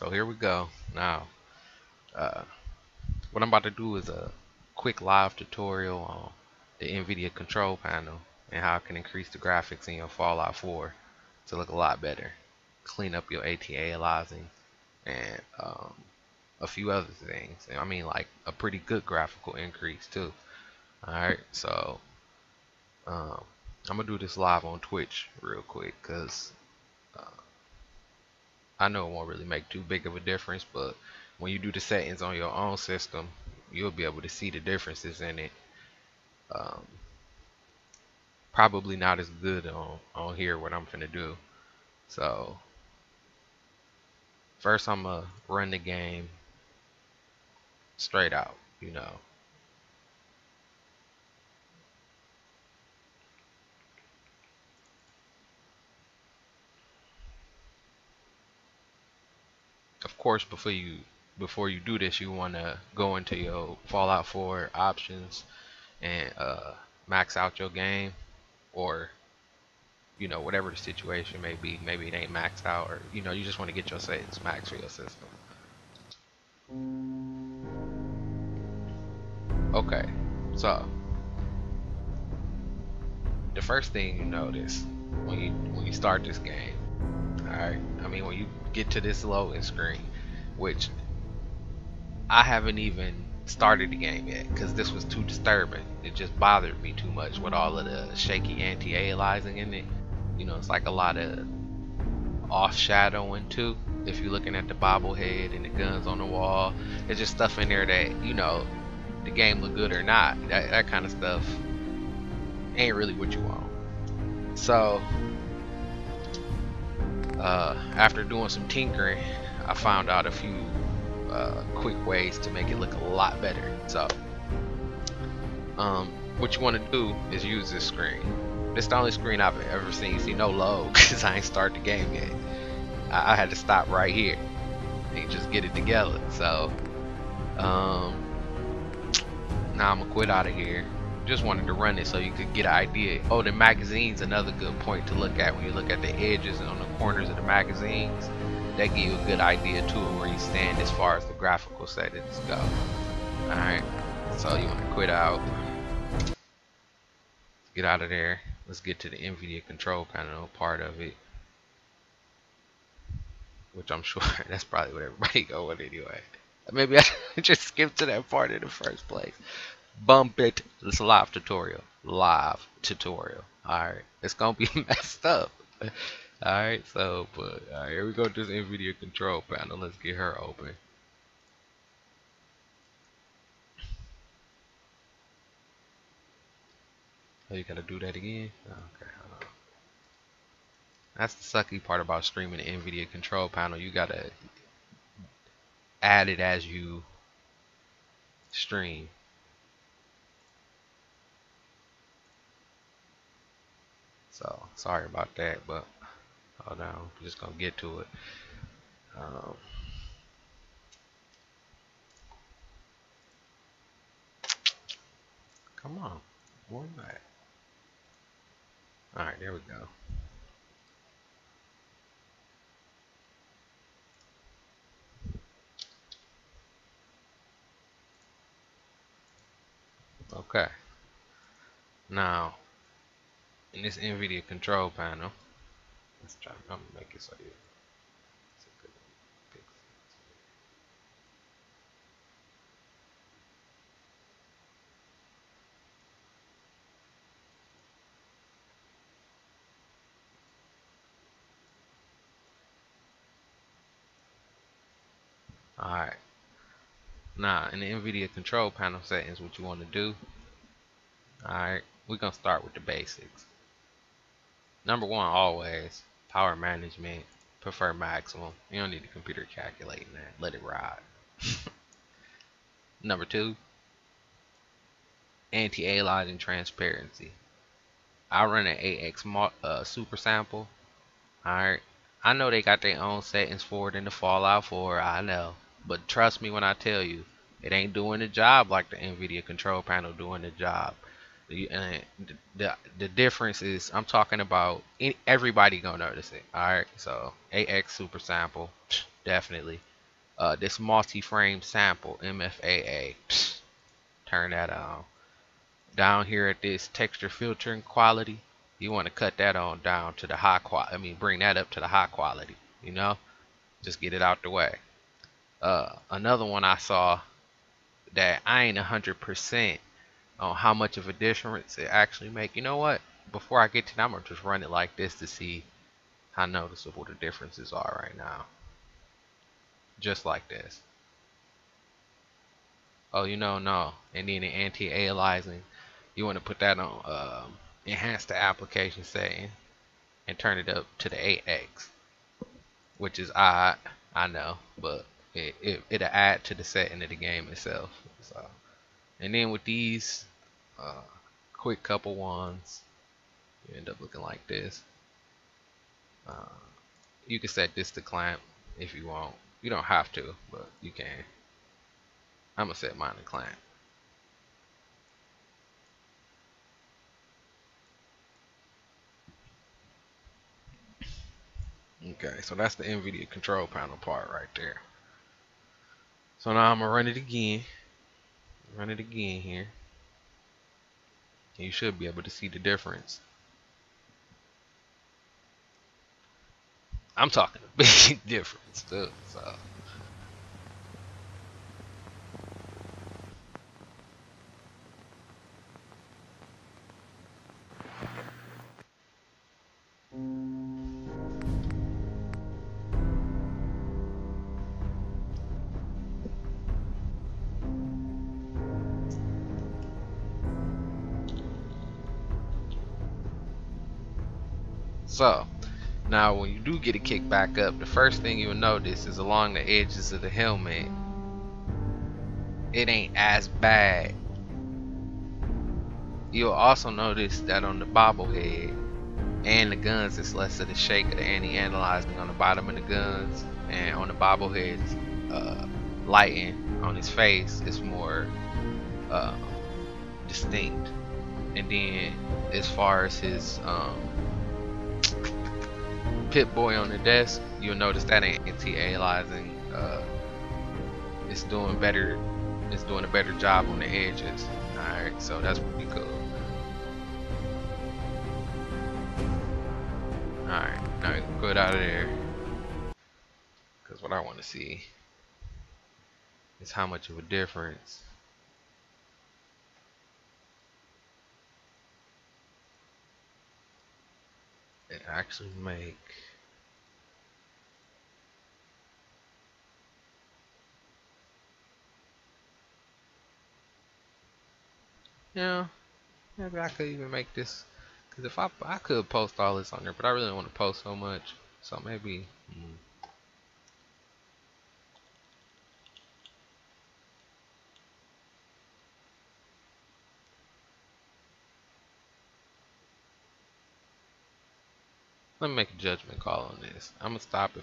so here we go. Now, uh, what I'm about to do is a quick live tutorial on the NVIDIA control panel and how it can increase the graphics in your Fallout 4 to look a lot better. Clean up your anti-aliasing and um, a few other things. I mean like a pretty good graphical increase too. Alright, so um, I'm gonna do this live on Twitch real quick because I know it won't really make too big of a difference, but when you do the settings on your own system, you'll be able to see the differences in it. Um, probably not as good on on here what I'm gonna do. So first I'm gonna run the game straight out, you know. Course, before you before you do this, you want to go into your Fallout 4 options and uh, max out your game, or you know whatever the situation may be. Maybe it ain't maxed out, or you know you just want to get your settings max for your system. Okay, so the first thing you notice when you when you start this game, all right. I mean when you get to this loading screen, which I haven't even started the game yet because this was too disturbing. It just bothered me too much with all of the shaky anti-aliasing in it. You know, it's like a lot of off shadowing too. If you're looking at the bobblehead and the guns on the wall, there's just stuff in there that you know the game look good or not. That, that kind of stuff ain't really what you want. So, uh, after doing some tinkering, I found out a few uh, quick ways to make it look a lot better. So, um, what you want to do is use this screen. This is the only screen I've ever seen. See no load because I ain't start the game yet. I, I, had to stop right here and just get it together. So, um, now I'm gonna quit out of here. Just wanted to run it so you could get an idea. Oh, the magazine's another good point to look at when you look at the edges and on the corners of the magazines. That give you a good idea too of where you stand as far as the graphical settings go. Alright, so you want to quit out. Let's get out of there. Let's get to the NVIDIA control panel part of it. Which I'm sure that's probably what everybody go with anyway. Maybe I just skipped to that part in the first place. Bump it. This live tutorial. Live tutorial. Alright. It's gonna be messed up. Alright, so but alright, here we go to this NVIDIA control panel. Let's get her open. Oh, you gotta do that again? Okay, hold on. That's the sucky part about streaming the NVIDIA control panel. You gotta add it as you stream. So sorry about that, but hold on, I'm just gonna get to it. Um, come on, one back. All right, there we go. Okay. Now, in this NVIDIA control panel, let's try to make it so you Alright. Now, in the NVIDIA control panel settings, what you want to do, alright, we're to start with the basics. Number one, always, power management, prefer maximum. You don't need the computer calculating that. Let it ride. Number two, anti-aliasing transparency. I run an 8x uh, super sample. Alright. I know they got their own settings for it in the Fallout 4. I know. But trust me when I tell you, it ain't doing the job like the NVIDIA control panel doing the job. The, the, the difference is I'm talking about everybody gonna notice it. All right, so 8x super sample, definitely. Uh, this multi-frame sample, MFAA, turn that on. Down here at this texture filtering quality, you want to cut that on down to the high quality. I mean, bring that up to the high quality, you know? Just get it out the way. Uh, another one I saw that I ain't a 100% on how much of a difference it actually make. You know what? Before I get to that, I'm going to just run it like this to see how noticeable the differences are right now. Just like this. Oh, you know, no. And then the anti-aliasing, you want to put that on um, enhance the application setting and turn it up to the 8x, which is odd, I know, but it, it, it'll add to the setting of the game itself. So, and then with these uh, quick couple ones, you end up looking like this. Uh, you can set this to clamp if you want. You don't have to, but you can. I'm gonna set mine to clamp. Okay, so that's the NVIDIA control panel part right there. So now I'm gonna run it again. Run it again here. You should be able to see the difference. I'm talking a big difference too. So. So, now when you do get it kicked back up, the first thing you'll notice is along the edges of the helmet, it ain't as bad. You'll also notice that on the bobblehead and the guns, it's less of the shake of the anti-aliasing on the bottom of the guns, and on the bobblehead's uh, lighting on his face, it's more uh, distinct. And then as far as his um, Pip-Boy on the desk, you'll notice that ain't anti-aliasing. Uh, it's doing better. It's doing a better job on the edges. All right, so that's pretty cool. All right, now get out of there. Because what I want to see is how much of a difference actually make yeah maybe I could even make this because if I I could post all this on there but I really don't want to post so much so maybe hmm. Let me make a judgment call on this. I'm gonna stop it